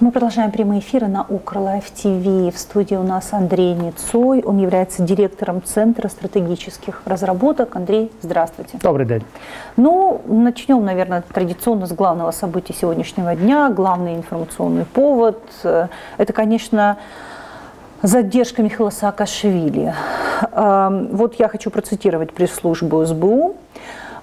Мы продолжаем прямые эфиры на Укрлайф ТВ. В студии у нас Андрей Ницой. Он является директором Центра стратегических разработок. Андрей, здравствуйте. Добрый день. Ну, начнем, наверное, традиционно с главного события сегодняшнего дня. Главный информационный повод. Это, конечно, задержка Михаила Саакашвили. Эм, вот я хочу процитировать пресс-службу СБУ.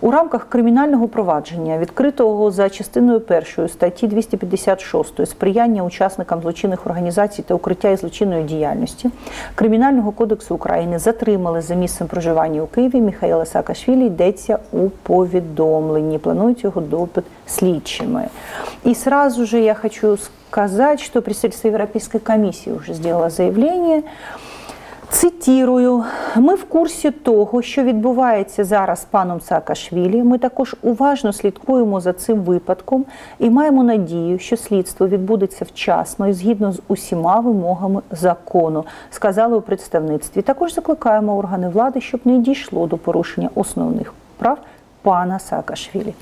У рамках кримінального провадження, відкритого за частиною першої статті 256 сприяння учасникам злочинних організацій та укриття і злочинної діяльності Кримінального кодексу України затримали за місцем проживання у Києві Михайла Саакашвілі, йдеться у повідомленні. Планують його допит слідчими. І сразу же я хочу сказать, что представительство Европейской комиссии уже сделало заявление. Цитірую, ми в курсі того, що відбувається зараз з паном Саакашвілі. Ми також уважно слідкуємо за цим випадком і маємо надію, що слідство відбудеться вчасно і згідно з усіма вимогами закону, сказали у представництві. Також закликаємо органи влади, щоб не дійшло до порушення основних прав пана Саакашвілі.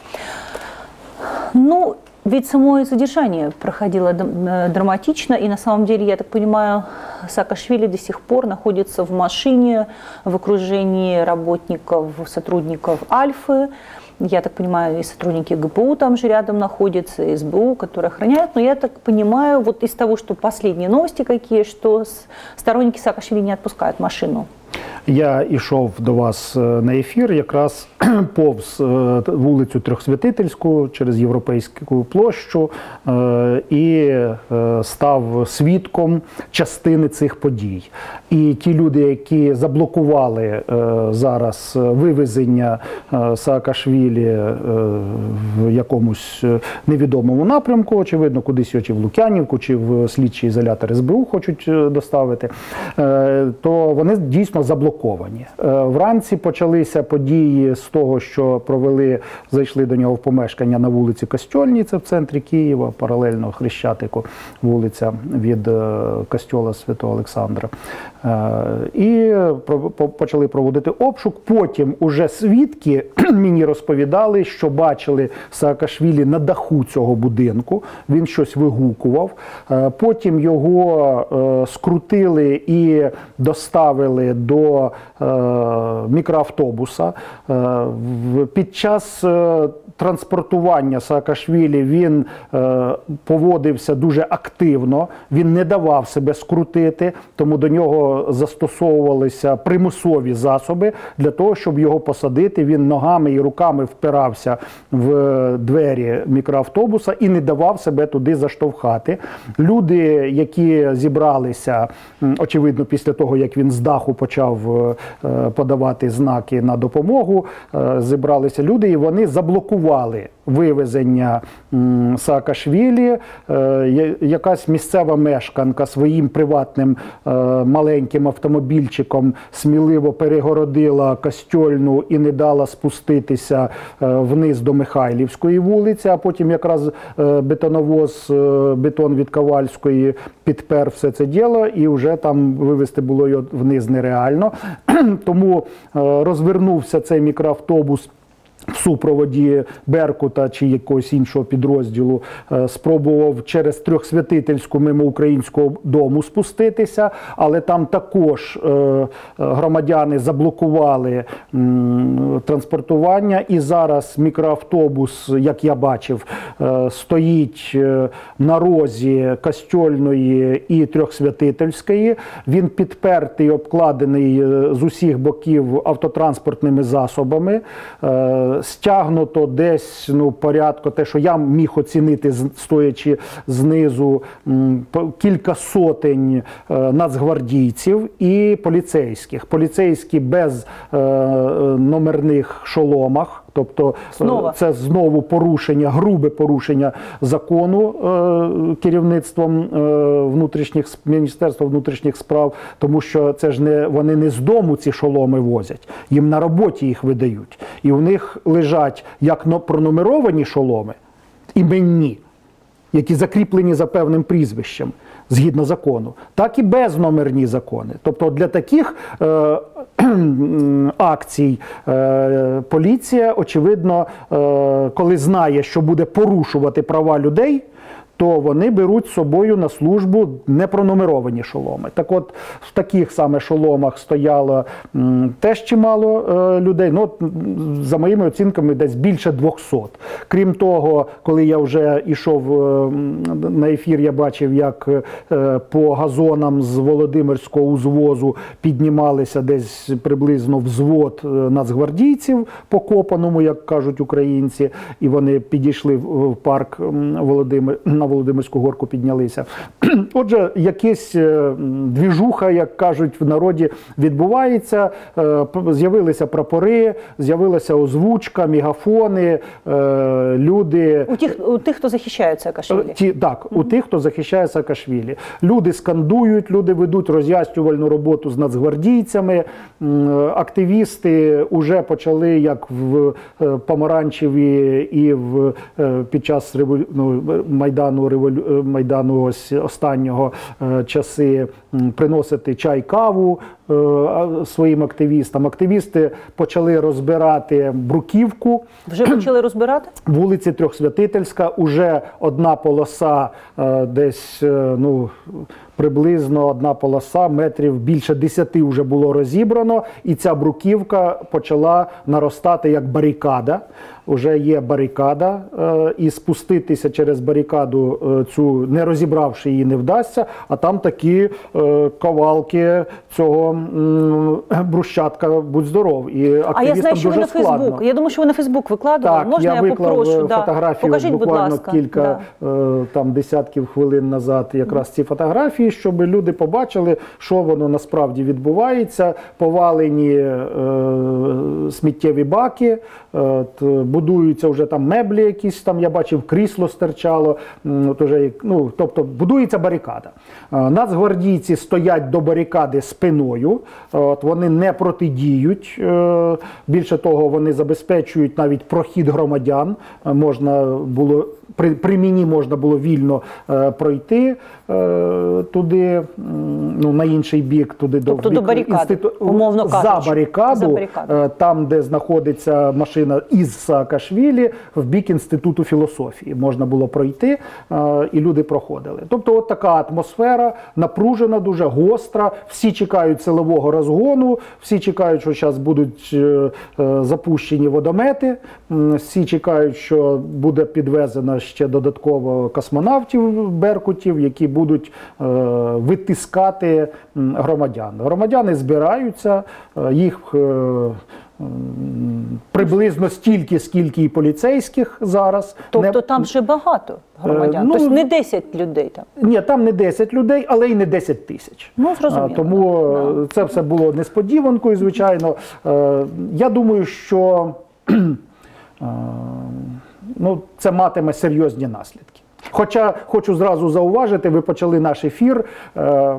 Ну, ведь само задержание проходило э, драматично, и на самом деле, я так понимаю, Саакашвили до сих пор находится в машине в окружении работников, сотрудников Альфы. Я так понимаю, и сотрудники ГПУ там же рядом находятся, и СБУ, которые охраняют. Но я так понимаю, вот из того, что последние новости какие, что сторонники Саакашвили не отпускают машину. Я йшов до вас е, на ефір, якраз повз е, вулицю Трьохсвятительську через Європейську площу е, і став свідком частини цих подій. І ті люди, які заблокували зараз вивезення Саакашвілі в якомусь невідомому напрямку, очевидно, кудись чи в Лук'янівку, чи в слідчий ізолятор СБУ хочуть доставити, то вони дійсно заблокували заблоковані. Е, вранці почалися події з того, що провели, зайшли до нього в помешкання на вулиці Костьольній, це в центрі Києва, паралельно Хрещатику, вулиця від е, Костьола Святого Олександра. Е, і почали проводити обшук. Потім уже свідки мені розповідали, що бачили Саакашвілі на даху цього будинку. Він щось вигукував. Потім його скрутили і доставили до мікроавтобуса. Е, під час е, транспортування Саакашвілі він поводився дуже активно, він не давав себе скрутити, тому до нього застосовувалися примусові засоби для того, щоб його посадити. Він ногами і руками впирався в двері мікроавтобуса і не давав себе туди заштовхати. Люди, які зібралися, очевидно, після того як він з даху почав Е, подавати знаки на допомогу. Е, зібралися люди, і вони заблокували вивезення Саакашвілі. Е, якась місцева мешканка своїм приватним маленьким автомобільчиком сміливо перегородила костьольну і не дала спуститися вниз до Михайлівської вулиці. А потім якраз бетоновоз, бетон від Ковальської підпер все це діло, і вже там вивезти було його вниз нереально. Тому е, розвернувся цей мікроавтобус в супроводі Беркута чи якогось іншого підрозділу е, спробував через трьохсвятительську мимо українського дому спуститися, але там також е, громадяни заблокували транспортування. І зараз мікроавтобус, як я бачив, е, стоїть на розі Костьольної і Трьохсвятительської. Він підпертий, обкладений з усіх боків автотранспортними засобами стягнуто десь ну порядку, те, що я міг оцінити, стоячи знизу кілька сотень е, нацгвардійців і поліцейських. Поліцейські без е, номерних шоломах. Тобто. Е, це знову порушення, грубе порушення закону е, керівництвом е, внутрішніх міністерства внутрішніх справ, тому що це ж не вони не з дому ці шоломи возять, їм на роботі їх видають, і в них лежать як пронумеровані шоломи іменні, які закріплені за певним прізвищем згідно закону, так і безномерні закони. Тобто для таких е, акцій е, поліція, очевидно, е, коли знає, що буде порушувати права людей то вони беруть з собою на службу непронумеровані шоломи. Так от в таких саме шоломах стояло м, теж чимало е, людей. Ну, за моїми оцінками, десь більше 200. Крім того, коли я вже йшов е, на ефір, я бачив, як е, по газонам з Володимирського узвозу піднімалися десь приблизно взвод е, нацгвардійців по копаному, як кажуть українці, і вони підійшли в парк Володимир на Володимирську горку піднялися. Отже, якась е, двіжуха, як кажуть в народі, відбувається. Е, З'явилися прапори, з'явилася озвучка, мегафони, е, люди. У тих, у тих, хто захищає Саакашвілі. Ті, так, у тих, хто захищає Саакашвілі. Люди скандують, люди ведуть роз'яснювальну роботу з нацгвардійцями. Активісти вже почали, як в Помаранчеві і в, під час ну, Майдану, револю... е, Майдану ось останнього е, часи приносити чай, каву своїм активістам. Активісти почали розбирати бруківку. Вже почали розбирати? Вулиці Трьохсвятительська уже одна полоса, е, десь е, ну приблизно одна полоса, метрів більше десяти вже було розібрано, і ця бруківка почала наростати як барикада. Уже є барикада, е, і спуститися через барикаду е, цю, не розібравши її, не вдасться. А там такі е, ковалки цього брущатка, будь здоров. І А я знаю, що ви на. Фейсбук. Я думаю, що ви на Фейсбук викладували. Так, Можна я, я, виклав попрошу? е, Да. Покажіть, от будь буквально ласка. кілька Да. е, там десятків хвилин назад, якраз ці фотографії, щоб люди побачили, що воно насправді відбувається. Повалені е, сміттєві баки, е, будуються вже там меблі, якісь там я бачив, крісло стирчало. От уже, ну, тобто будується барикада. Е, Нацгвардійці стоять до барикади спиною, от, вони не протидіють. е, Більше того, вони забезпечують навіть прохід громадян. Е, Можна було при, при мені можна було вільно е, пройти е, туди, ну на інший бік, туди Тобто до, до барикади, інститу- умовно за барикаду, За барикаду. е, там, де знаходиться машина із Саакашвілі, в бік інституту філософії можна було пройти, е, і люди проходили. Тобто, от така атмосфера напружена, дуже гостра. Всі чекають силового розгону, всі чекають, що зараз будуть е, е, запущені водомети. Всі чекають, що буде підвезено ще додатково космонавтів беркутів, які будуть е, витискати громадян. Громадяни збираються, е, їх. е, Приблизно стільки, скільки і поліцейських зараз. Тобто Не- там ще багато громадян. Ну, тобто не 10 людей там. ні, там не 10 людей, але й не 10 тисяч. Ну, зрозуміло, Тому да. е, це все було несподіванкою, звичайно. Я думаю, що ну, це матиме серйозні наслідки. Хоча хочу зразу зауважити, ви почали наш ефір. е,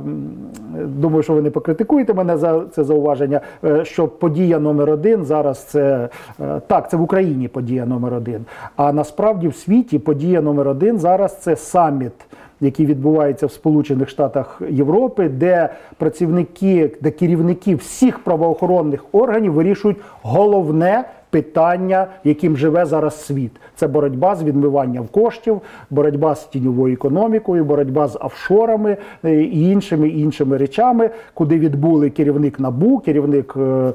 Думаю, що ви не покритикуєте мене за це зауваження. е, Що подія номер один зараз це е, так, це в Україні подія номер один. А насправді в світі подія номер один зараз це саміт який відбувається в Сполучених Штатах Європи, де працівники, де керівники всіх правоохоронних органів вирішують головне питання, яким живе зараз світ. Це боротьба з відмиванням коштів, боротьба з тіньовою економікою, боротьба з офшорами е, і іншими іншими речами, куди відбули керівник НАБУ, керівник е,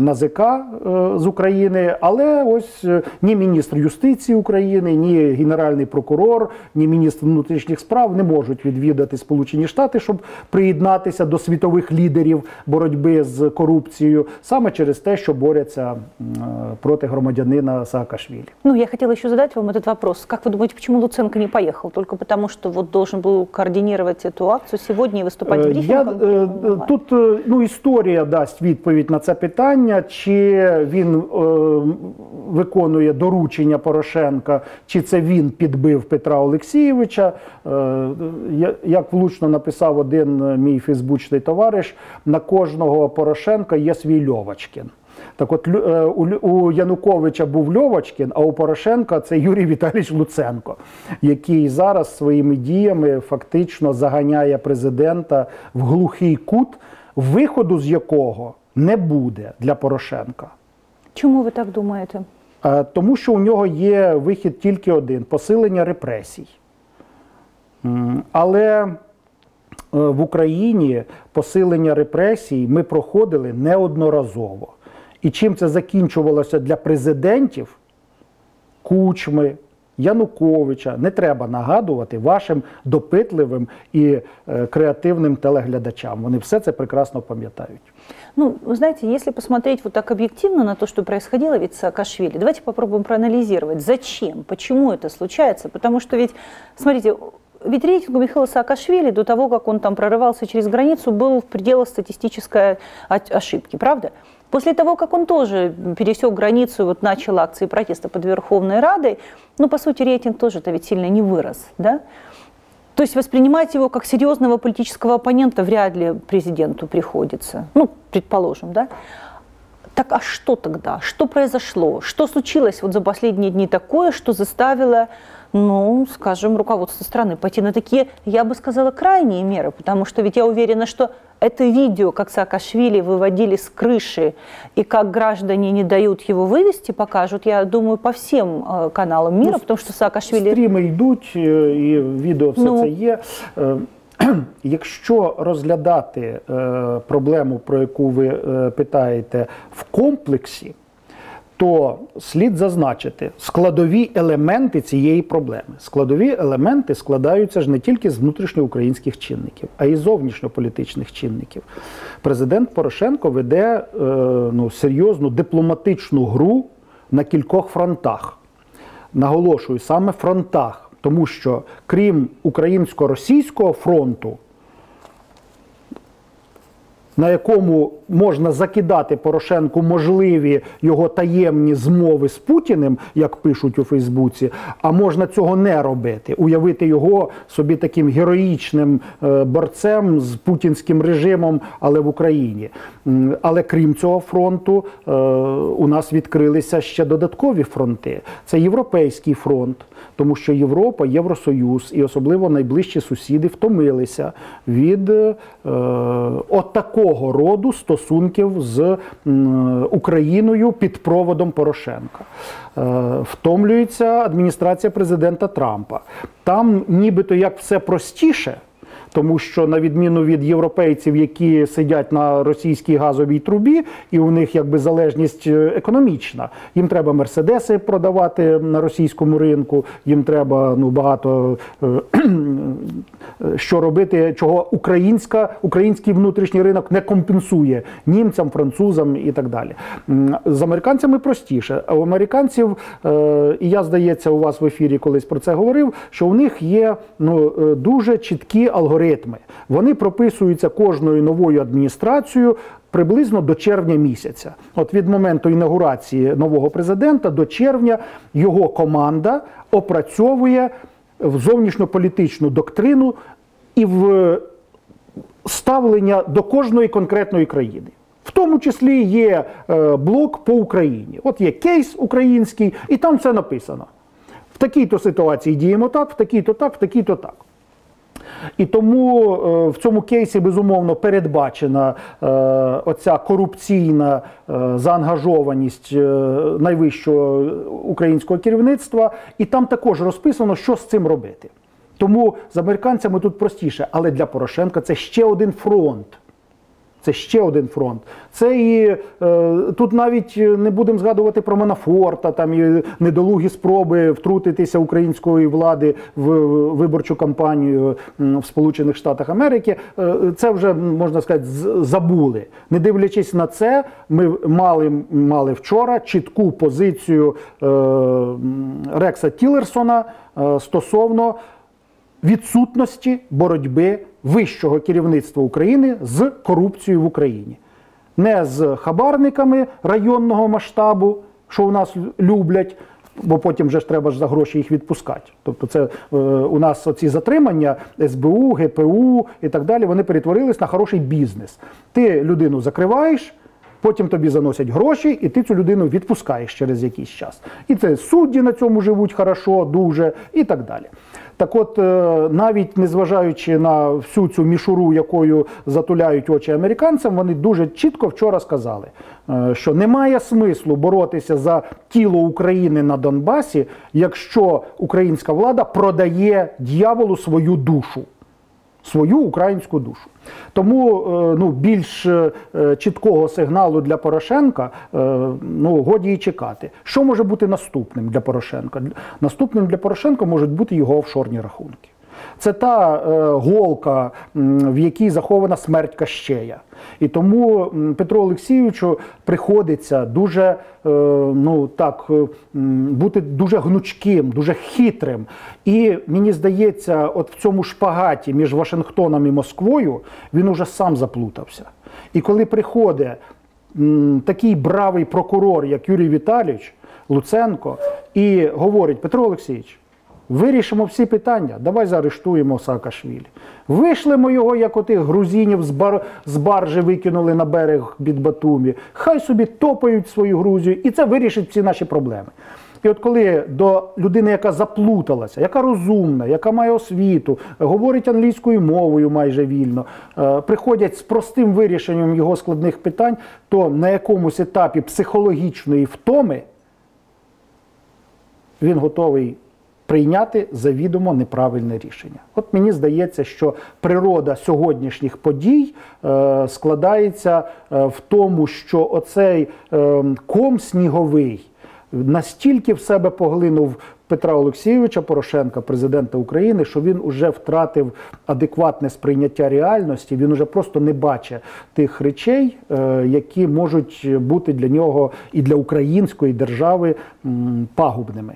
НАЗК е, з України, але ось ні міністр юстиції України, ні генеральний прокурор, ні міністр внутрішніх справ не можуть відвідати Сполучені Штати, щоб приєднатися до світових лідерів боротьби з корупцією, саме через те, що борються проти громадянина Саакашвілі. Ну, я хотела еще задать вам этот вопрос. Как вы думаете, почему Луценко не поехал? Только потому, что вот должен был координировать эту акцию сегодня и выступать в Е, Я, брифингах? е, е, тут е, ну, історія дасть відповідь на це питання, чи він е, виконує доручення Порошенка, чи це він підбив Петра Олексійовича. Е, я- як влучно написав один е, мій фейсбучний товариш, на кожного Порошенка є свій Льовочкін. Так от е, у Януковича був Льовочкін, а у Порошенка це Юрій Віталійович Луценко, який зараз своїми діями фактично заганяє президента в глухий кут, виходу з якого не буде для Порошенка. Чому ви так думаєте? Е, Тому що у нього є вихід тільки один посилення репресій. Але е, в Україні посилення репресій ми проходили неодноразово. І чим це закінчувалося для президентів Кучми, Януковича, не треба нагадувати вашим допитливим і е, креативним телеглядачам. Вони все це прекрасно пам'ятають. Ну, вы знаете, если посмотреть вот так объективно на то, что происходило ведь с Саакашвили, давайте попробуем проанализировать, зачем, почему это случается. Потому что ведь, смотрите, ведь рейтинг у Михаила Саакашвили до того, как он там прорывался через границу, был в пределах статистической о- ошибки, правда? После того, как он тоже пересек границу и вот начал акции протеста под Верховной Радой, ну, по сути, рейтинг тоже-то ведь сильно не вырос, да? То есть воспринимать его как серьезного политического оппонента вряд ли президенту приходится. Ну, предположим, да? Так а что тогда? Что произошло? Что случилось вот за последние дни такое, что заставило, ну, скажем, руководство страны пойти на такие, я бы сказала, крайние меры? Потому что ведь я уверена, что это видео, как Саакашвили выводили с крыши и как граждане не дают его вывести, покажут, я думаю, по всем э, каналам мира, Ну, потому что Саакашвили... Стріми йдуть, е, і відео все Ну. це є. Е, Якщо розглядати е, проблему, про яку ви е, питаєте, в комплексі, то слід зазначити складові елементи цієї проблеми. Складові елементи складаються ж не тільки з внутрішньоукраїнських чинників, а й зовнішньополітичних чинників. Президент Порошенко веде е, ну, серйозну дипломатичну гру на кількох фронтах. Наголошую, саме фронтах, тому що крім українсько-російського фронту, на якому можна закидати Порошенку можливі його таємні змови з Путіним, як пишуть у Фейсбуці, а можна цього не робити, уявити його собі таким героїчним е, борцем з путінським режимом, але в Україні. Але крім цього фронту, е, у нас відкрилися ще додаткові фронти. Це Європейський фронт, тому що Європа, Євросоюз і особливо найближчі сусіди втомилися від е, от такого роду стосунків з Україною під проводом Порошенка. Е, втомлюється адміністрація президента Трампа. Там нібито як все простіше. Тому що на відміну від європейців, які сидять на російській газовій трубі, і у них якби залежність е, економічна. Їм треба мерседеси продавати на російському ринку, їм треба ну багато е, е, що робити, чого українська, український внутрішній ринок не компенсує німцям, французам і так далі. З американцями простіше. А у американців, і я здається, у вас в ефірі колись про це говорив, що у них є ну, дуже чіткі алгоритми. Вони прописуються кожною новою адміністрацією. Приблизно до червня місяця, от від моменту інаугурації нового президента до червня його команда опрацьовує зовнішньополітичну доктрину і в ставлення до кожної конкретної країни. В тому числі є е, блок по Україні. От є кейс український, і там все написано. В такій-то ситуації діємо так, в такій-то так, в такій-то так. І тому е, в цьому кейсі безумовно передбачена е, оця корупційна е, заангажованість найвищого українського керівництва, і там також розписано, що з цим робити. Тому з американцями тут простіше, але для Порошенка це ще один фронт. Це ще один фронт. Це і е, тут навіть не будемо згадувати про Манафорта, там і недолугі спроби втрутитися української влади в виборчу кампанію в Сполучених Штатах Америки. Е, це вже можна сказати забули. Не дивлячись на це, ми мали, мали вчора чітку позицію е, Рекса Тілерсона е, стосовно відсутності боротьби вищого керівництва України з корупцією в Україні. Не з хабарниками районного масштабу, що у нас люблять, бо потім вже ж треба ж за гроші їх відпускати. Тобто, це е, у нас оці затримання СБУ, ГПУ і так далі, вони перетворились на хороший бізнес. Ти людину закриваєш. потім тобі заносять гроші, і ти цю людину відпускаєш через якийсь час. І це судді на цьому живуть хорошо, дуже і так далі. Так от, е, навіть незважаючи на всю цю мішуру, якою затуляють очі американцям, вони дуже чітко вчора сказали, е, що немає смислу боротися за тіло України на Донбасі, якщо українська влада продає дьяволу свою душу свою українську душу. Тому е, ну, більш е, чіткого сигналу для Порошенка е, ну, годі і чекати. Що може бути наступним для Порошенка? Наступним для Порошенка можуть бути його офшорні рахунки. Це та е, голка, в якій захована смерть Кащея. І тому Петру Олексійовичу приходиться дуже е, ну так е, бути дуже гнучким, дуже хитрим. І мені здається, от в цьому шпагаті між Вашингтоном і Москвою він уже сам заплутався. І коли приходить такий бравий прокурор, як Юрій Віталійович Луценко, і говорить: Петро Олексійович. Вирішимо всі питання. Давай заарештуємо Саакашвілі. Вишлемо його, як отих грузинів з, бар... з баржі викинули на берег під Батумі. Хай собі топають свою Грузію, і це вирішить всі наші проблеми. І от коли до людини, яка заплуталася, яка розумна, яка має освіту, говорить англійською мовою майже вільно, е, приходять з простим вирішенням його складних питань, то на якомусь етапі психологічної втоми він готовий прийняти завідомо неправильне рішення. От мені здається, що природа сьогоднішніх подій е, складається е, в тому, що оцей е, ком сніговий настільки в себе поглинув Петра Олексійовича Порошенка, президента України, що він уже втратив адекватне сприйняття реальності. Він уже просто не бачить тих речей, е, які можуть бути для нього і для української держави пагубними.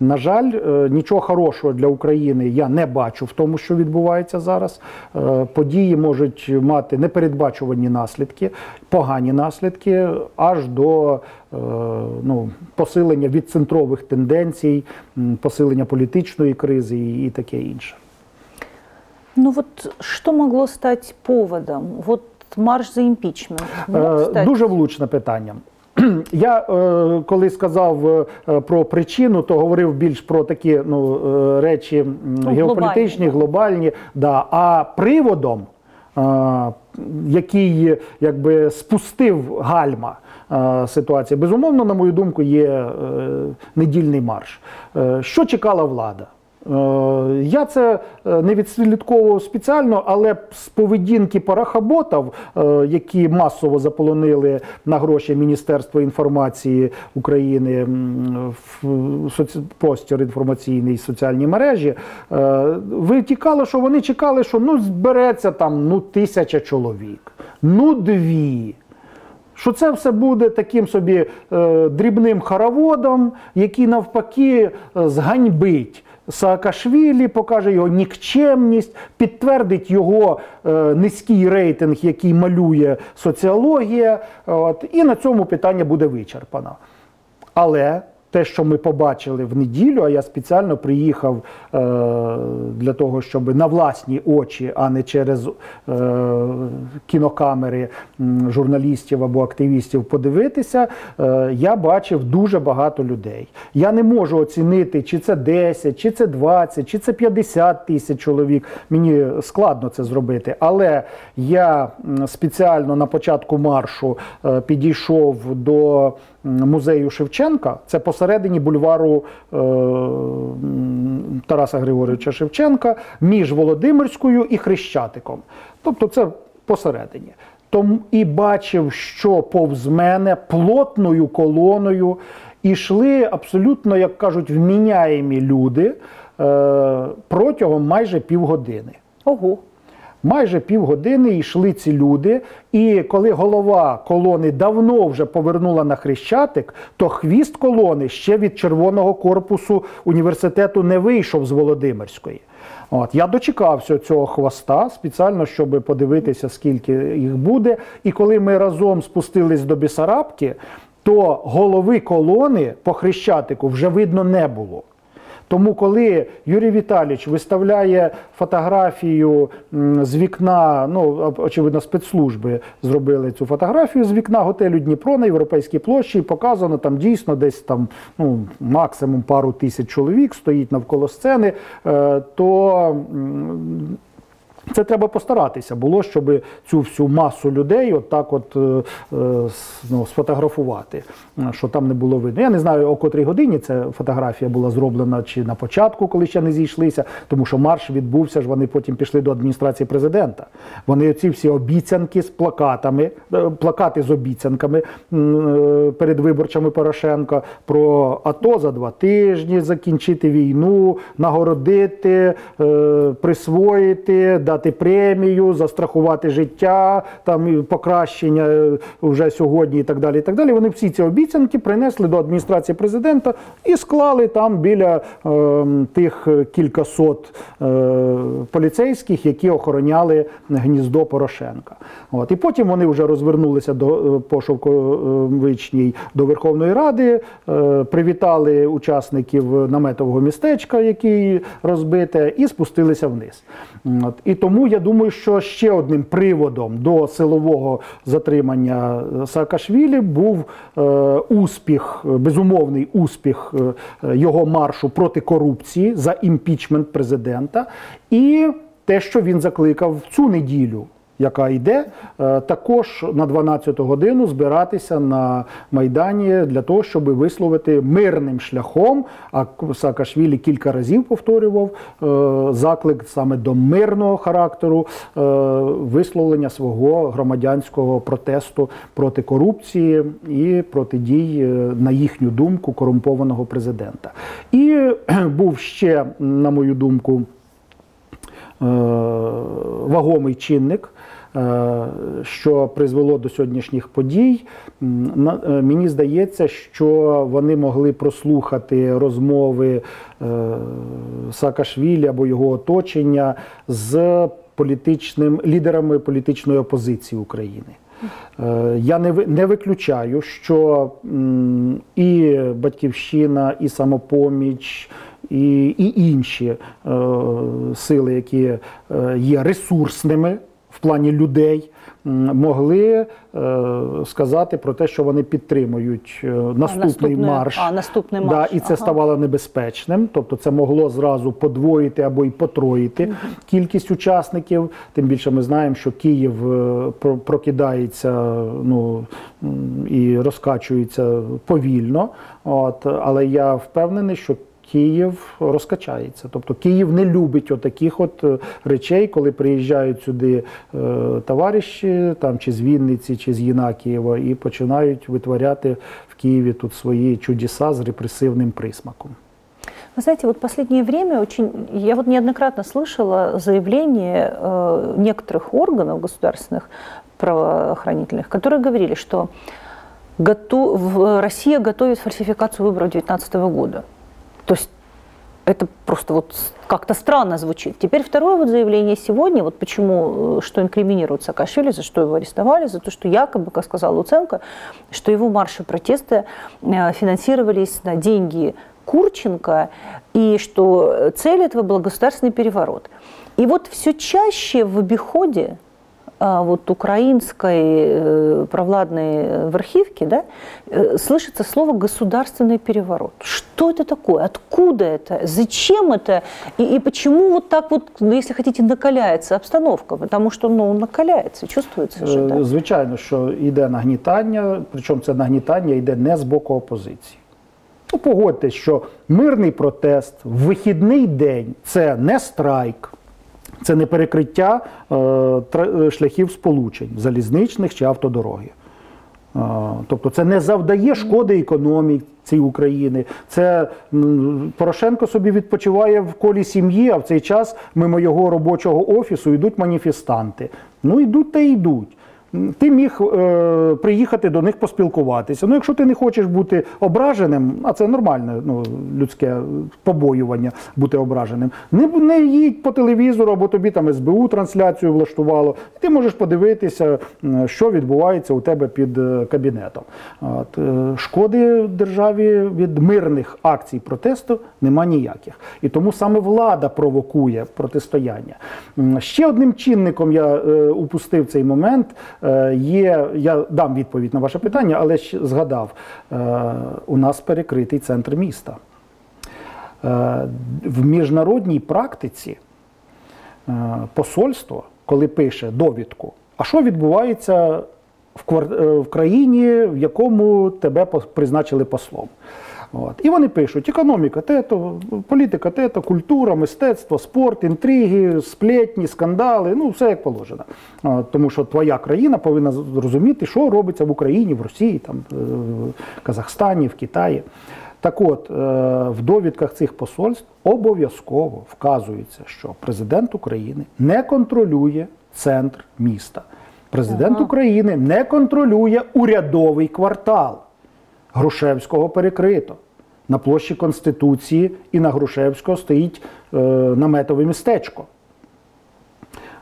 На жаль, е, нічого хорошого для України я не бачу в тому, що відбувається зараз. Е, Події можуть мати непередбачувані наслідки, погані наслідки, аж до е, ну, посилення відцентрових тенденцій, посилення політичної кризи і, таке інше. Ну вот что могло стать поводом? Вот марш за импичмент. мог Е. Дуже влучне питання. Я е, коли сказав е, про причину, то говорив більш про такі ну, е, речі Ну, геополітичні, глобальні, глобальні. Да. А приводом, е, який якби спустив гальма е, ситуації, безумовно, на мою думку, є недільний марш. Що чекала влада? Е, Я це е, не відслідковував спеціально, але з поведінки парахаботів, е, які масово заполонили на гроші Міністерства інформації України в простір інформаційний і соціальні мережі, витікало, що вони чекали, що ну збереться там ну тисяча чоловік, ну дві. Що це все буде таким собі е, дрібним хороводом, який навпаки зганьбить Саакашвілі, покаже його нікчемність, підтвердить його е, низький рейтинг, який малює соціологія. От, і на цьому питання буде вичерпано. Але те, що ми побачили в неділю, а я спеціально приїхав е, для того, щоб на власні очі, а не через е, кінокамери журналістів або активістів подивитися, е, я бачив дуже багато людей. Я не можу оцінити, чи це 10, чи це 20, чи це 50 тисяч чоловік. Мені складно це зробити. Але я спеціально на початку маршу е, підійшов до музею Шевченка. Це посередині бульвару е, Тараса Григоровича Шевченка між Володимирською і Хрещатиком. Тобто це посередині. Тому і бачив, що повз мене плотною колоною ішли абсолютно, як кажуть, вміняємі люди е, протягом майже півгодини. Ого. Майже півгодини йшли ці люди, і коли голова колони давно вже повернула на хрещатик, то хвіст колони ще від червоного корпусу університету не вийшов з Володимирської. От я дочекався цього хвоста спеціально, щоб подивитися, скільки їх буде. І коли ми разом спустились до Бісарабки, то голови колони по хрещатику вже видно не було. Тому, коли Юрій Віталійович виставляє фотографію з вікна, ну очевидно, спецслужби зробили цю фотографію з вікна готелю Дніпро на європейській площі, і показано там дійсно десь там ну максимум пару тисяч чоловік стоїть навколо сцени, е, то це треба постаратися було, щоб цю всю масу людей от так от е, е, с- ну, сфотографувати, е, що там не було видно. Я не знаю, о котрій годині ця фотографія була зроблена, чи на початку, коли ще не зійшлися, тому що марш відбувся ж, вони потім пішли до адміністрації президента. Вони оці всі обіцянки з плакатами, е, плакати з обіцянками е, перед виборчами Порошенка про АТО за два тижні, закінчити війну, нагородити, е, присвоїти, дати премію, застрахувати життя, там покращення е, вже сьогодні і так далі. І так далі. Вони всі ці обіцянки принесли до адміністрації президента і склали там біля е, тих кількасот е, поліцейських, які охороняли гніздо Порошенка. От. І потім вони вже розвернулися до е, Пошовковичній до Верховної Ради, е, привітали учасників наметового містечка, який розбите, і спустилися вниз. І тому я думаю, що ще одним приводом до силового затримання Саакашвілі був е, успіх, е, безумовний успіх е, його маршу проти корупції за імпічмент президента, і те, що він закликав в цю неділю. Яка йде е, також на 12 годину збиратися на майдані для того, щоб висловити мирним шляхом. А Саакашвілі кілька разів повторював е, заклик саме до мирного характеру е, висловлення свого громадянського протесту проти корупції і проти дій, на їхню думку, корумпованого президента. І був ще, на мою думку, вагомий чинник, що призвело до сьогоднішніх подій. Е, Мені здається, що вони могли прослухати розмови е, Саакашвілі або його оточення з політичним лідерами політичної опозиції України. Е, Я не не виключаю, що і Батьківщина, і самопоміч, і, і інші е, сили, які е, є ресурсними в плані людей, могли е, сказати про те, що вони підтримують е, наступний наступний- марш. а, наступний Да, і це ага. ставало небезпечним, тобто це могло зразу подвоїти або й потроїти кількість учасників. Тим більше ми знаємо, що Київ е, прокидається ну, і розкачується повільно. От, але я впевнений, що Київ розкачається. Тобто Київ не любить отаких от е, речей, коли приїжджають сюди е, товариші там, чи з Вінниці, чи з Єнакієва, і починають витворяти в Києві тут свої чудеса з репресивним присмаком. Вы знаете, вот последнее время очень, я вот неоднократно слышала заявления э, некоторых органов государственных правоохранительных, которые говорили, что гото- в- Россия готовит фальсификацию выборов 2019 года. То есть это просто вот как-то странно звучит. Теперь второе вот заявление сегодня, вот почему, э, что инкриминирует Саакашвили, за что его арестовали, за то, что якобы, как сказал Луценко, что его марши протеста э, финансировались на деньги Курченко, и что э, цель этого был государственный переворот. И вот все чаще в обиходе а, вот украинской э, провладной верхивки, да, э, слышится слово «государственный переворот». Что это такое? Откуда это? Зачем это? И, и почему вот так вот, ну, если хотите, накаляется обстановка? Потому что, ну, накаляется, чувствуется же, Е, да? Звичайно, що йде нагнітання, причому це нагнітання йде не з боку опозиції. Ну, погодьтесь, що мирний протест в вихідний день це не страйк, це не перекриття е, е, шляхів сполучень, залізничних чи автодороги. Е, Тобто це не завдає шкоди економіці України. Це Порошенко собі відпочиває в колі сім'ї, а в цей час мимо його робочого офісу йдуть маніфестанти. Ну йдуть та йдуть. Ти міг е, приїхати до них поспілкуватися. Ну, якщо ти не хочеш бути ображеним, а це нормальне ну, людське побоювання бути ображеним, не, не їдь по телевізору, або тобі там СБУ трансляцію влаштувало. Ти можеш подивитися, що відбувається у тебе під е, кабінетом. От, е, шкоди державі від мирних акцій протесту нема ніяких. І тому саме влада провокує протистояння. Ще одним чинником я е, упустив цей момент. Е, є, я дам відповідь на ваше питання, але ще згадав, е, у нас перекритий центр міста. Е, в міжнародній практиці посольство, коли пише довідку, а що відбувається в, країні, в якому тебе призначили послом. От. І вони пишуть: економіка, тето, політика, тето, культура, мистецтво, спорт, інтриги, сплетні, скандали, ну все як положено. От, тому що твоя країна повинна зрозуміти, що робиться в Україні, в Росії, там, е, в Казахстані, в Китаї. Так от, е, в довідках цих посольств обов'язково вказується, що президент України не контролює центр міста. Президент Ага. України не контролює урядовий квартал. Грушевського перекрито. На площі Конституції і на Грушевського стоїть е, наметове містечко.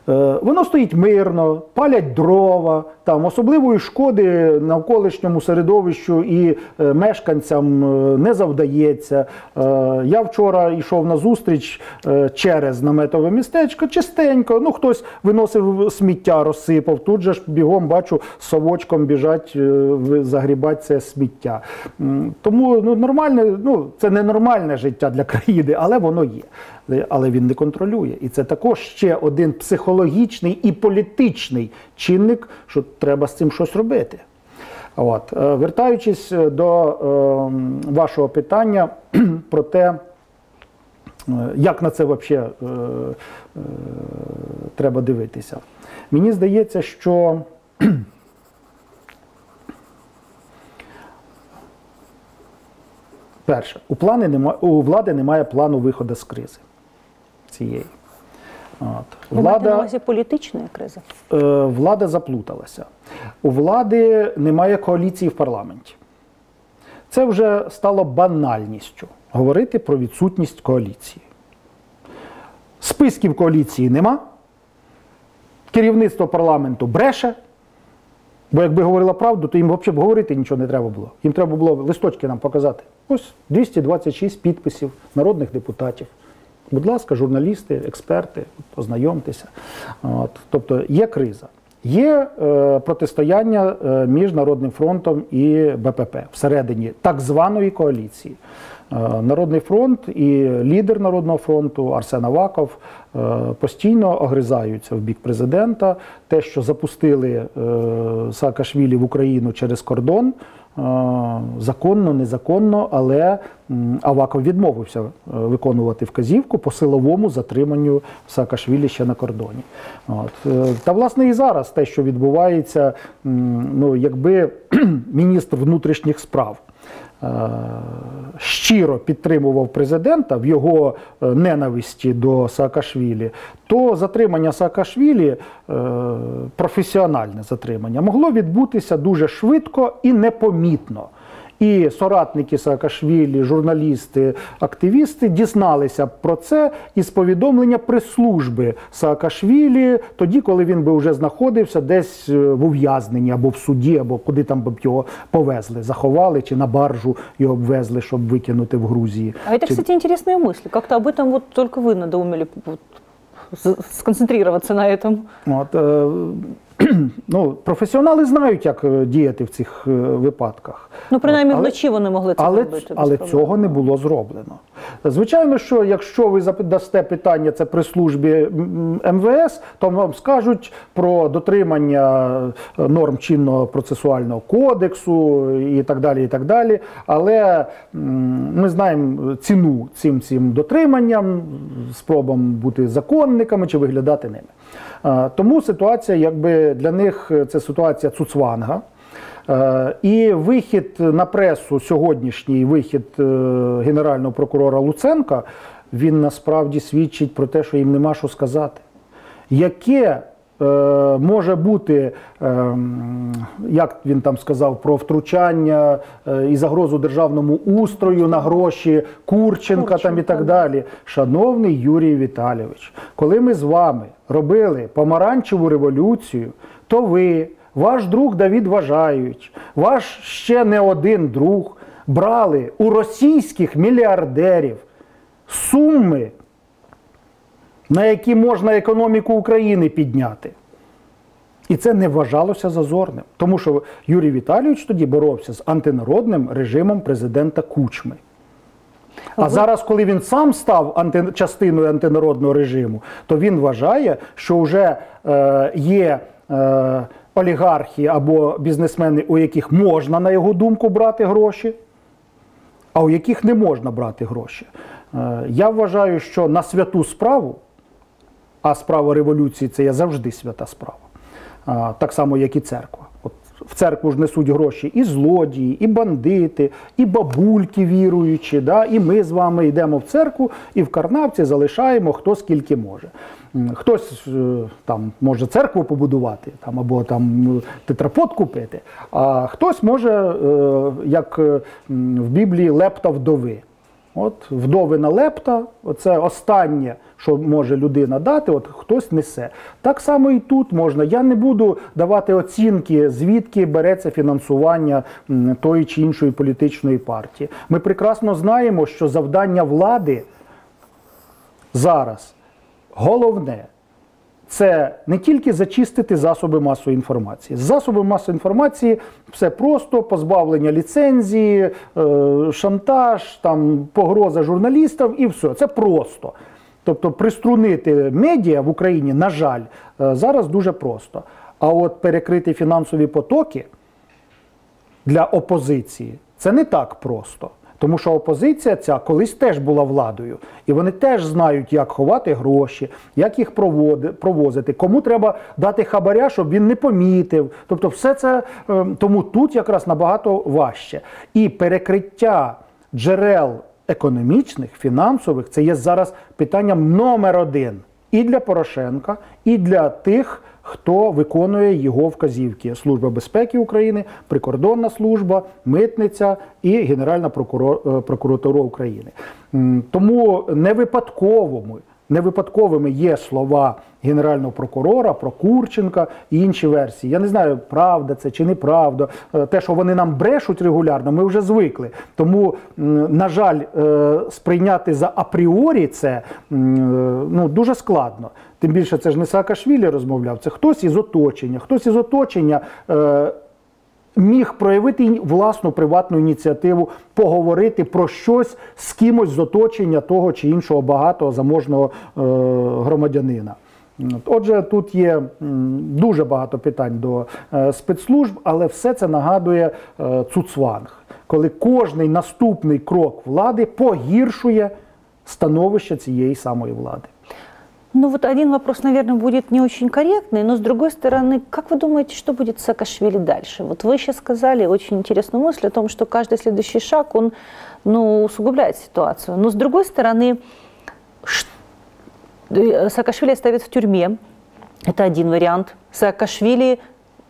Е, Воно стоїть мирно, палять дрова, там особливої шкоди навколишньому середовищу і е, мешканцям е, не завдається. Я вчора йшов на зустріч через наметове містечко, чистенько. Ну хтось виносив сміття, розсипав. Тут же ж бігом бачу совочком біжать загрібати це сміття. Тому ну нормальне, ну це не нормальне життя для країни, але воно є. Але він не контролює. І це також ще один психологічний і політичний чинник, що треба з цим щось робити. От. Е, Вертаючись до е, вашого питання про те, е, як на це взагалі е, е, треба дивитися. Мені здається, що перше, у, плани нема, у влади немає плану виходу з кризи цієї. От. Маєте на увазі політичної кризи? Е, влада заплуталася. У влади немає коаліції в парламенті. Це вже стало банальністю говорити про відсутність коаліції. Списків коаліції нема. Керівництво парламенту бреше. Бо якби говорила правду, то їм взагалі б говорити нічого не треба було. Їм треба було листочки нам показати. Ось 226 підписів народних депутатів. Будь ласка, журналісти, експерти, ознайомтеся. От, тобто є криза. Є е, протистояння е, між Народним фронтом і БПП всередині так званої коаліції. Е, Народний фронт і лідер Народного фронту Арсен Аваков е, постійно огризаються в бік президента. Те, що запустили е, Саакашвілі в Україну через кордон, законно, незаконно, але Аваков відмовився е, виконувати вказівку по силовому затриманню Саакашвілі ще на кордоні. От. Е, Та власне і зараз те, що відбувається, ну якби міністр внутрішніх справ. Е, Щиро підтримував президента в його е, ненависті до Саакашвілі, то затримання Саакашвілі, е, професіональне затримання, могло відбутися дуже швидко і непомітно. І соратники Саакашвілі, журналісти, активісти дізналися про це із повідомлення прес-служби Саакашвілі, тоді, коли він би вже знаходився десь е, в ув'язненні або в суді, або куди там би б його повезли, заховали чи на баржу його обвезли, щоб викинути в Грузії. А это, Чи- кстати, интересные мысли. Как-то об этом вот только вы надоумели вот, с- сконцентрироваться на этом. От, е, ну, професіонали знають, як е, діяти в цих е, випадках. Ну, принаймні, але- вночі вони могли це але, зробити. але цього не було зроблено. Звичайно, що якщо ви задасте питання це при службі МВС, то вам скажуть про дотримання е, норм чинного процесуального кодексу і так далі. і так далі. Але ми знаємо ціну цим цим дотриманням, спробам бути законниками чи виглядати ними. Е, Тому ситуація, якби для них е, це ситуація цуцванга. Е, І вихід на пресу, сьогоднішній вихід генерального прокурора Луценка, він насправді свідчить про те, що їм нема що сказати. Яке може бути, е, як він там сказав, про втручання е, і загрозу державному устрою на гроші Курченка там і так далі. Шановний Юрій Віталійович, коли ми з вами робили помаранчеву революцію, то ви, ваш друг Давід Важаєвич, ваш ще не один друг брали у російських мільярдерів суми, на які можна економіку України підняти. І це не вважалося зазорним, тому що Юрій Віталійович тоді боровся з антинародним режимом президента Кучми. А зараз, коли він сам став анти... частиною антинародного режиму, то він вважає, що вже е, є е, олігархи або бізнесмени, у яких можна, на його думку, брати гроші, а у яких не можна брати гроші. Е, я вважаю, що на святу справу, а справа революції це є завжди свята справа, а, так само, як і церква. От в церкву ж несуть гроші і злодії, і бандити, і бабульки віруючі. Да? І ми з вами йдемо в церкву і в Карнавці залишаємо хто скільки може. Хтось е, там може церкву побудувати там, або там е, тетрапод купити, а хтось може, е, як в Біблії, лепта вдови. От вдовина лепта, це останнє, що може людина дати, от хтось несе. Так само і тут можна. Я не буду давати оцінки, звідки береться фінансування тої чи іншої політичної партії. Ми прекрасно знаємо, що завдання влади зараз головне це не тільки зачистити засоби масової інформації. Засоби масової інформації все просто позбавлення ліцензії, е, шантаж, там, погроза журналістів і все. Це просто. Тобто приструнити медіа в Україні, на жаль, е, зараз дуже просто. А от перекрити фінансові потоки для опозиції це не так просто. Тому що опозиція ця колись теж була владою, і вони теж знають, як ховати гроші, як їх провозити, кому треба дати хабаря, щоб він не помітив. Тобто, все це е, тому тут якраз набагато важче. І перекриття джерел економічних, фінансових це є зараз питанням номер один і для Порошенка, і для тих, хто виконує його вказівки: Служба безпеки України, прикордонна служба, митниця і Генеральна е, прокуратура України. Тому не випадковому. Не випадковими є слова генерального прокурора про Курченка і інші версії. Я не знаю, правда це чи неправда. Е, Те, що вони нам брешуть регулярно, ми вже звикли. Тому, на жаль, е, сприйняти за апріорі це ну, дуже складно. Тим більше це ж не Саакашвілі розмовляв, це хтось із оточення. Хтось із оточення. е, Міг проявити власну приватну ініціативу, поговорити про щось з кимось з оточення того чи іншого багатого заможного е, громадянина. Отже, тут є дуже багато питань до е, спецслужб, але все це нагадує е, цуцванг, коли кожний наступний крок влади погіршує становище цієї самої влади. Ну вот один вопрос, наверное, будет не очень корректный, но с другой стороны, как вы думаете, что будет с Саакашвили дальше? Вот вы сейчас сказали очень интересную мысль о том, что каждый следующий шаг, он ну, усугубляет ситуацию. Но с другой стороны, э, Саакашвили оставят в тюрьме, это один вариант. Саакашвили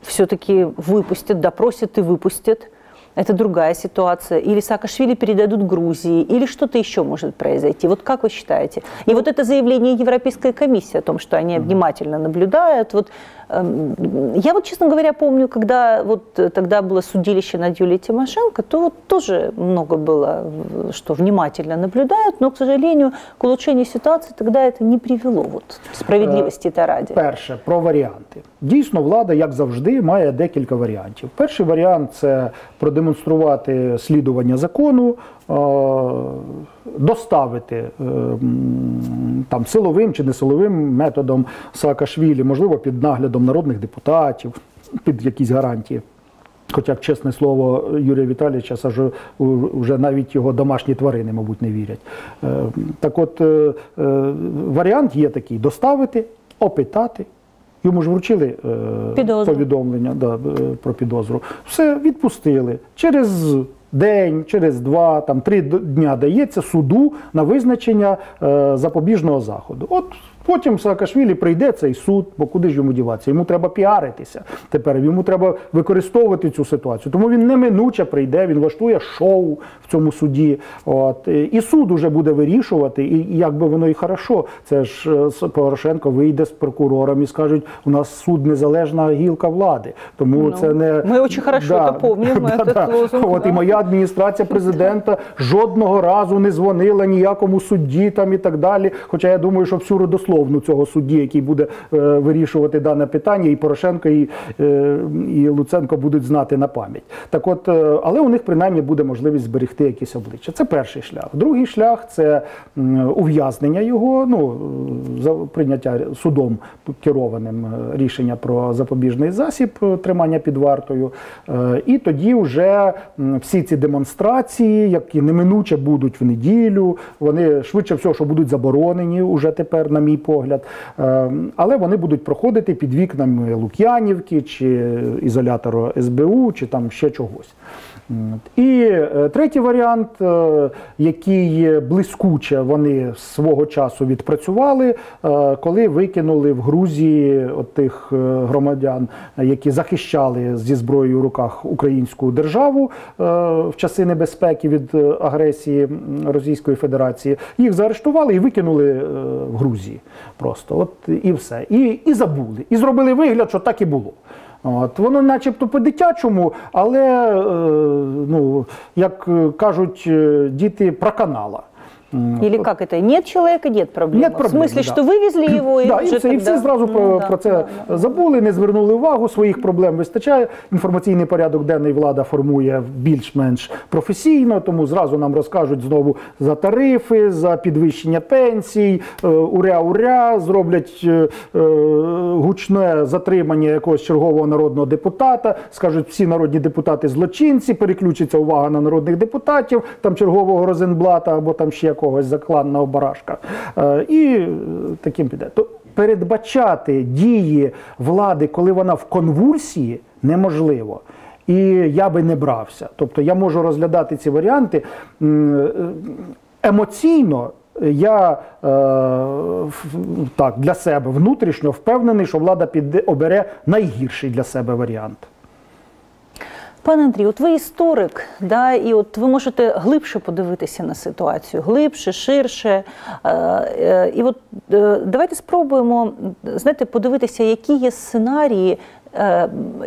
все-таки выпустят, допросят и выпустят. Это другая ситуация. Или Саакашвили передадут Грузии, или что-то еще может произойти. Вот как вы считаете? И вот это заявление Европейской комиссии о том, что они внимательно наблюдают. Вот, я вот, честно говоря, помню, когда вот э, тогда было судилище над Юлией Тимошенко, то вот тоже много было, в- что внимательно наблюдают, но, к сожалению, к улучшению ситуации тогда это не привело. Вот, справедливости это ради. Перше про варіанти. Дійсно, влада, як завжди, має декілька варіантів. Перший варіант це продемонструвати слідування закону, е, доставити е, там силовим чи несиловим методом Саакашвілі, можливо, під наглядом народних депутатів, під якісь гарантії. Хоча б чесне слово Юрія Віталійовича, аж вже навіть його домашні тварини, мабуть, не вірять. Е, Так от, е, е, варіант є такий: доставити, опитати. Йому ж вручили е, Підозру. повідомлення да, е, про підозру. Все, відпустили. Через день, через два, там, три дня дається суду на визначення е, запобіжного заходу. От Потім Саакашвілі прийде цей суд, бо куди ж йому діватися? Йому треба піаритися. Тепер йому треба використовувати цю ситуацію. Тому він неминуче прийде, він влаштує шоу в цьому суді. От і суд уже буде вирішувати, і якби воно і хорошо. Це ж е, Порошенко вийде з прокурором і скажуть, у нас суд незалежна гілка влади. Тому ну, це не ми дуже хорошо да, це пам'ятаємо. Да, да. От і моя адміністрація президента жодного разу не дзвонила ніякому судді там і так далі. Хоча я думаю, що всю родословну цього судді, який буде е, вирішувати дане питання, і Порошенко, і, е, і Луценко будуть знати на пам'ять. Так, от, е, але у них принаймні буде можливість зберегти якісь обличчя. Це перший шлях. Другий шлях це ув'язнення його, ну за прийняття судом керованим рішення про запобіжний засіб тримання під вартою. І тоді вже всі ці демонстрації, які неминуче будуть в неділю, вони швидше всього, що будуть заборонені уже тепер, на мій погляд. Але вони будуть проходити під вікнами Лук'янівки чи ізолятору СБУ, чи там ще чогось. І е, третій варіант, е, який блискуче вони свого часу відпрацювали, е, коли викинули в Грузії тих громадян, які захищали зі зброєю в руках українську державу в часи небезпеки від агресії Російської Федерації, їх заарештували і викинули в Грузії. Просто от і все. І, І забули. І зробили вигляд, що так і було. От, Воно начебто по-дитячому, але, е, ну, як кажуть е, діти, проканала. Или как это? Нет человека, нет проблем. Нет проблем, В смысле, да. что вывезли его и да, уже і, все, і всі зразу ну, про, да, про це да, забули, не звернули увагу, своїх проблем вистачає. Інформаційний порядок денний влада формує більш-менш професійно, тому зразу нам розкажуть знову за тарифи, за підвищення пенсій, е, уря-уря, зроблять е, е, гучне затримання якогось чергового народного депутата, скажуть, всі народні депутати злочинці, переключиться увага на народних депутатів, там чергового Розенблата або там ще когось закланного барашка. Е, і е, таким піде. То передбачати дії влади, коли вона в конвульсії, неможливо. І я би не брався. Тобто я можу розглядати ці варіанти е, емоційно. Я так для себе внутрішньо впевнений, що влада піде обере найгірший для себе варіант. Пане Андрій, от ви історик, да, і от ви можете глибше подивитися на ситуацію, глибше, ширше. Е, е, і от е, давайте спробуємо знаєте, подивитися, які є сценарії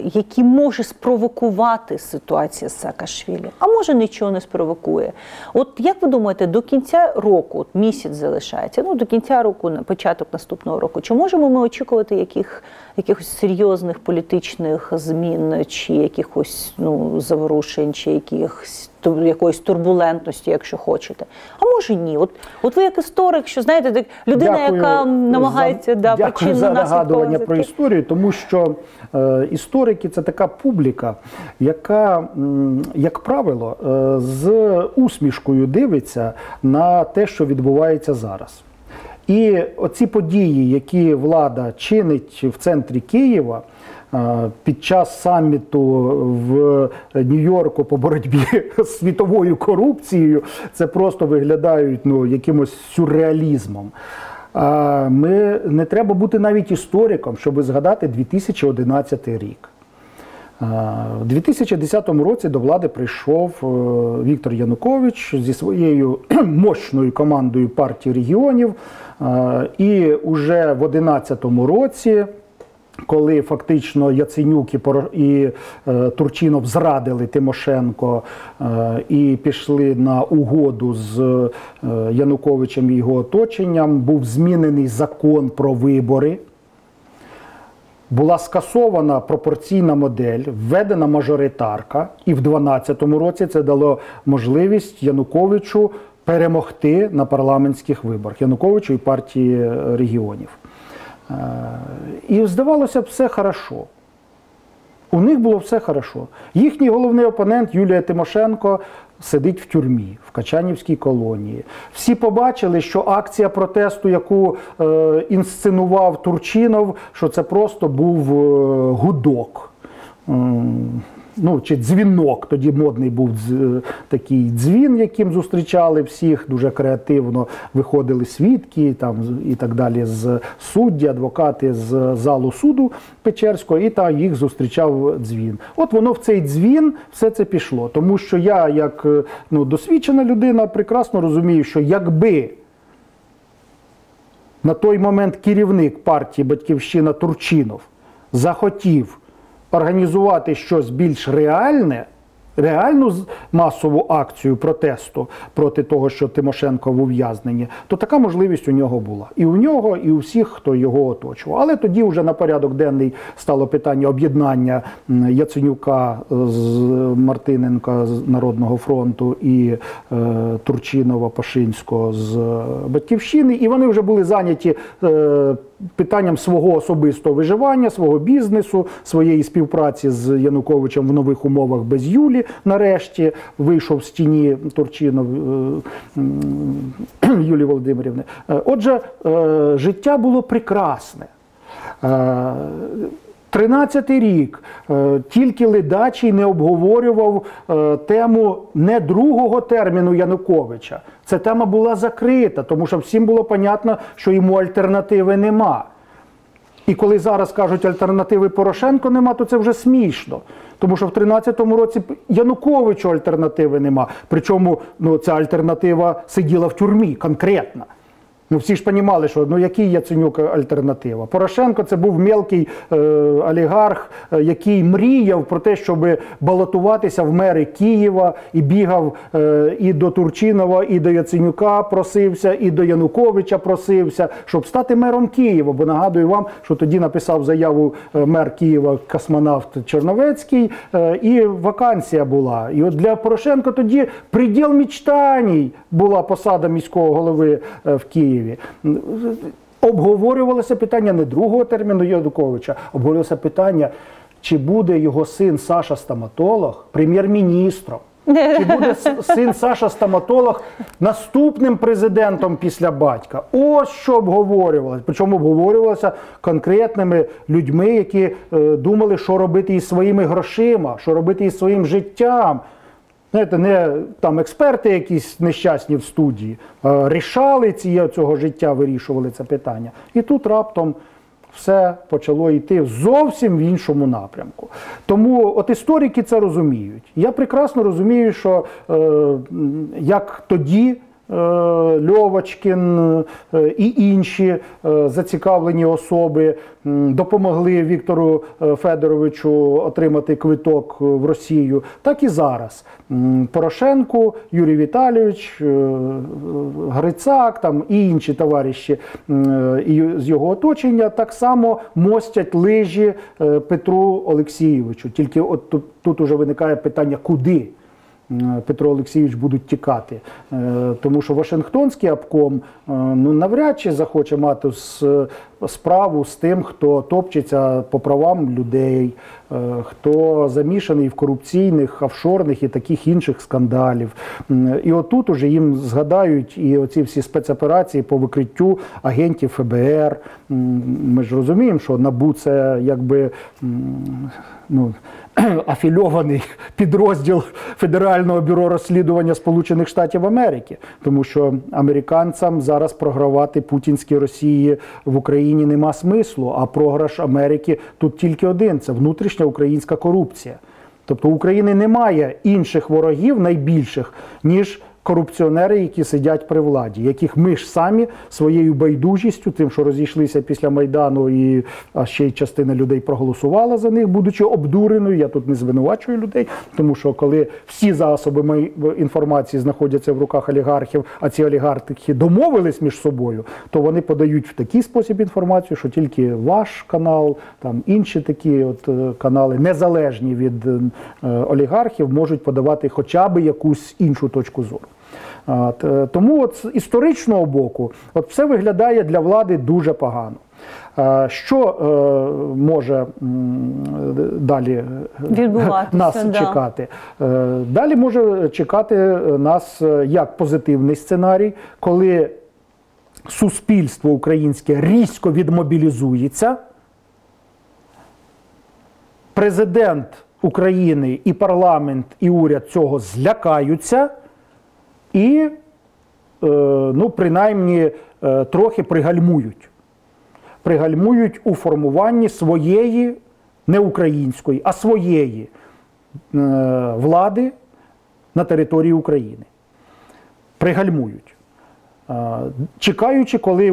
які може спровокувати ситуація з Саакашвілі, а може нічого не спровокує. От як ви думаєте, до кінця року, от місяць залишається, ну до кінця року, на початок наступного року, чи можемо ми очікувати яких, якихось серйозних політичних змін, чи якихось ну, заворушень, чи якихось якоїсь турбулентності, якщо хочете. А може ні. От от ви як історик, що знаєте, так людина, дякую яка намагається за, да, дякую за нагадування про історію, тому що е, історики це така публіка, яка, як правило, е, з усмішкою дивиться на те, що відбувається зараз. І оці події, які влада чинить в центрі Києва. Під час саміту в Нью-Йорку по боротьбі з світовою корупцією це просто виглядають ну, якимось сюрреалізмом. Ми не треба бути навіть істориком, щоб згадати 2011 рік. У 2010 році до влади прийшов е, Віктор Янукович зі своєю мощною командою партії регіонів, і уже в 2011 році коли фактично Яценюк і е, Турчинов зрадили Тимошенко е, і пішли на угоду з е, Януковичем і його оточенням, був змінений закон про вибори. Була скасована пропорційна модель, введена мажоритарка, і в 2012 році це дало можливість Януковичу перемогти на парламентських виборах Януковичу і партії регіонів. І здавалося б, все хорошо. У них було все хорошо. Їхній головний опонент Юлія Тимошенко сидить в тюрмі в Качанівській колонії. Всі побачили, що акція протесту, яку е, інсценував Турчинов, що це просто був е, гудок. Ну чи дзвінок. Тоді модний був такий дзвін, яким зустрічали всіх. Дуже креативно виходили свідки там і так далі з судді, адвокати з залу суду Печерського, і та їх зустрічав дзвін. От воно в цей дзвін все це пішло. Тому що я, як е, ну, досвідчена людина, прекрасно розумію, що якби на той момент керівник партії Батьківщина Турчинов захотів організувати щось більш реальне, реальну масову акцію протесту проти того, що Тимошенко в ув'язненні, то така можливість у нього була. І у нього, і у всіх, хто його оточував. Але тоді вже на порядок денний стало питання об'єднання Яценюка з Мартиненка з Народного фронту і е, Турчинова Пашинського з Батьківщини. І вони вже були зайняті е, питанням свого особистого виживання, свого бізнесу, своєї співпраці з Януковичем в нових умовах без Юлі. Нарешті вийшов з тіні Турчинов е, Юлії Володимирівни. Е, Отже, е, життя було прекрасне. Е, 13-й рік е, тільки ледачий не обговорював е, тему не другого терміну Януковича. Ця тема була закрита, тому що всім було понятно, що йому альтернативи нема. І коли зараз кажуть, альтернативи Порошенко нема, то це вже смішно. Тому що в 13-му році Януковичу альтернативи нема. Причому ну, ця альтернатива сиділа в тюрмі конкретно. Ну, всі ж розуміли, що ну який Яценюк альтернатива. Порошенко це був мелкий е, олігарх, е, який мріяв про те, щоб балотуватися в мери Києва і бігав е, і до Турчинова, і до Яценюка просився, і до Януковича просився, щоб стати мером Києва. Бо нагадую вам, що тоді написав заяву е, мер Києва космонавт Черновецький, е, і вакансія була. І от для Порошенка тоді приділ мечтаній була посада міського голови е, в Києві. Обговорювалося питання не другого терміну Януковича, обговорювалося питання, чи буде його син Саша Стоматолог прем'єр-міністром. Чи буде син Саша Стоматолог наступним президентом після батька? Ось що обговорювалося. Причому обговорювалося конкретними людьми, які е, думали, що робити із своїми грошима, що робити із своїм життям. Знаєте, не там експерти якісь нещасні в студії, а рішали ці, цього життя, вирішували це питання. І тут раптом все почало йти зовсім в іншому напрямку. Тому от історики це розуміють. Я прекрасно розумію, що е, як тоді. Е, Льовочкін е, і інші е, зацікавлені особи допомогли Віктору Федоровичу отримати квиток в Росію, так і зараз. Порошенку, Юрій Віталійович, Грицак там і інші товариші з його оточення так само мостять лижі Петру Олексійовичу. Тільки от тут, тут уже виникає питання, куди. М, Петро Олексійович будуть тікати, Е, тому що Вашингтонський обком е, ну навряд чи захоче мати справу з тим, хто топчеться по правам людей, е, хто замішаний в корупційних, офшорних і таких інших скандалів. І отут уже їм згадають і оці всі спецоперації по викриттю агентів ФБР. Ми ж розуміємо, що НАБУ це якби ну, афільований підрозділ Федерального бюро розслідування Сполучених Штатів Америки, тому що американцям зараз програвати путінській Росії в Україні нема смислу. А програш Америки тут тільки один: це внутрішня українська корупція. Тобто України немає інших ворогів найбільших, ніж корупціонери, які сидять при владі, яких ми ж самі своєю байдужістю, тим, що розійшлися після Майдану, і а ще й частина людей проголосувала за них, будучи обдуреною. Я тут не звинувачую людей, тому що коли всі засоби мої- інформації знаходяться в руках олігархів, а ці олігархи домовились між собою, то вони подають в такий спосіб інформацію, що тільки ваш канал, там інші такі от е, канали, незалежні від е, олігархів, можуть подавати хоча б якусь іншу точку зору. От, е, тому от з історичного боку, от все виглядає для влади дуже погано. Е, Що е, може далі е, Відбуватися, нас да. чекати? Далі може чекати нас як позитивний сценарій, коли суспільство українське різко відмобілізується, президент України і парламент, і уряд цього злякаються і, е, ну, принаймні, е, трохи пригальмують. Пригальмують у формуванні своєї, не української, а своєї е, влади на території України. Пригальмують. Чекаючи, коли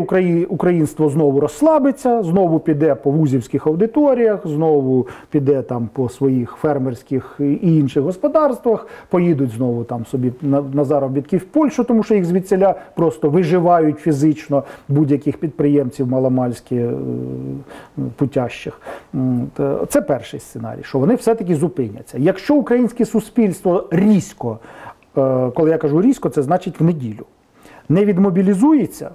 українство знову розслабиться, знову піде по вузівських аудиторіях, знову піде там по своїх фермерських і інших господарствах, поїдуть знову там собі на, на заробітки в Польщу, тому що їх звідсіля просто виживають фізично будь-яких підприємців маломальських е, путящих. Це перший сценарій, що вони все-таки зупиняться. Якщо українське суспільство різко, е, коли я кажу різко, це значить в неділю не відмобілізується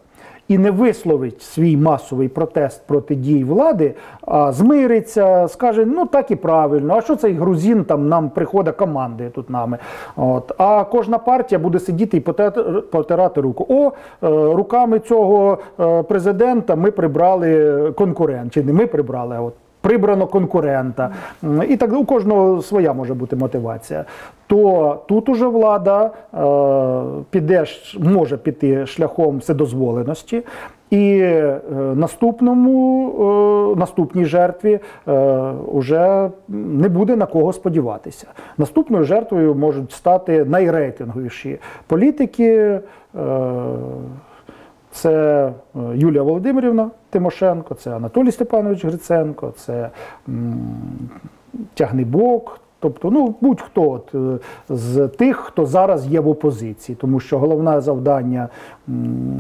і не висловить свій масовий протест проти дій влади, а змириться, скаже, ну так і правильно, а що цей грузин там нам приходить команди тут нами. От. А кожна партія буде сидіти і потирати руку. О, е, руками цього е, президента ми прибрали конкурент. Чи не ми прибрали, от прибрано конкурента. І так у кожного своя може бути мотивація. То тут уже влада е, піде, може піти шляхом вседозволеності. І е, наступному, е, наступній жертві е, вже не буде на кого сподіватися. Наступною жертвою можуть стати найрейтинговіші політики. Е, це е, Юлія Володимирівна Тимошенко, це Анатолій Степанович Гриценко, це Тягнибок, Тобто, ну будь-хто от, е, з тих, хто зараз є в опозиції, тому що головне завдання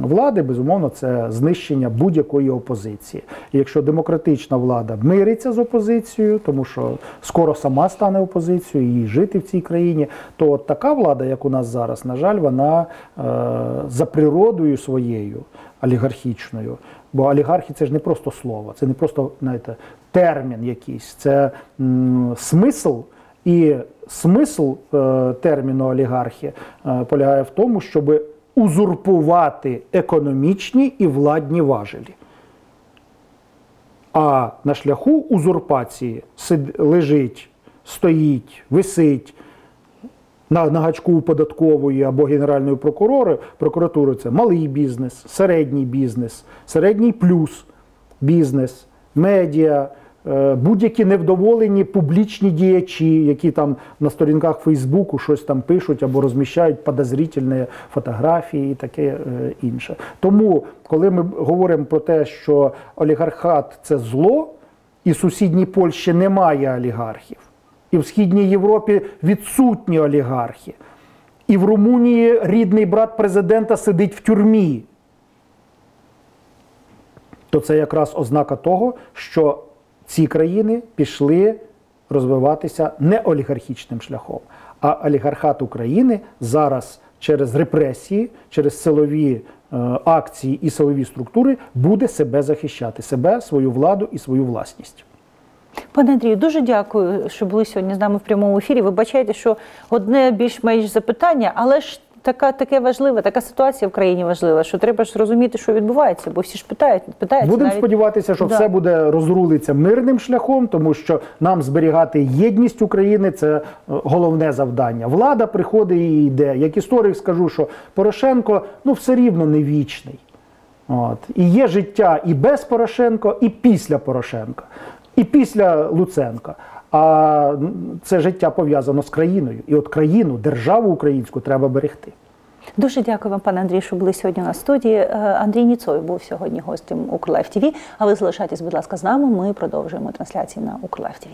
влади, безумовно, це знищення будь-якої опозиції. І якщо демократична влада мириться з опозицією, тому що скоро сама стане опозицією і жити в цій країні, то от така влада, як у нас зараз, на жаль, вона е, за природою своєю олігархічною. Бо олігархи це ж не просто слово, це не просто знаєте, термін якийсь, це м, смисл. І смисл е, терміну олігархія е, полягає в тому, щоб узурпувати економічні і владні важелі. А на шляху узурпації лежить, стоїть, висить на, на гачку податкової або Генеральної прокурори, прокуратури це малий бізнес, середній бізнес, середній плюс бізнес, медіа. Е, будь-які невдоволені публічні діячі, які там на сторінках Фейсбуку щось там пишуть або розміщають подозрительні фотографії і таке е, інше. Тому, коли ми говоримо про те, що олігархат це зло, і в сусідній Польщі немає олігархів, і в Східній Європі відсутні олігархи, і в Румунії рідний брат президента сидить в тюрмі, то це якраз ознака того, що ці країни пішли розвиватися не олігархічним шляхом, а олігархат України зараз через репресії, через силові е, акції і силові структури буде себе захищати, себе, свою владу і свою власність. Пане Андрію, дуже дякую, що були сьогодні з нами в прямому ефірі. Вибачайте, що одне більш-менш запитання, але ж така таке важливе, така ситуація в країні важлива, що треба ж розуміти, що відбувається, бо всі ж питають, питають. Будемо навіть... сподіватися, що да. все буде розрулиться мирним шляхом, тому що нам зберігати єдність України це е, головне завдання. Влада приходить і йде. Як історик скажу, що Порошенко ну все рівно не вічний. От. І є життя і без Порошенко, і після Порошенка, і після Луценка. А це життя пов'язано з країною. І от країну, державу українську треба берегти. Дуже дякую вам, пане Андрій, що були сьогодні на студії. Е, Андрій Ніцой був сьогодні гостем Укрлайф ТВ. А ви залишайтесь, будь ласка, з нами. Ми продовжуємо трансляції на Укрлайф ТВ.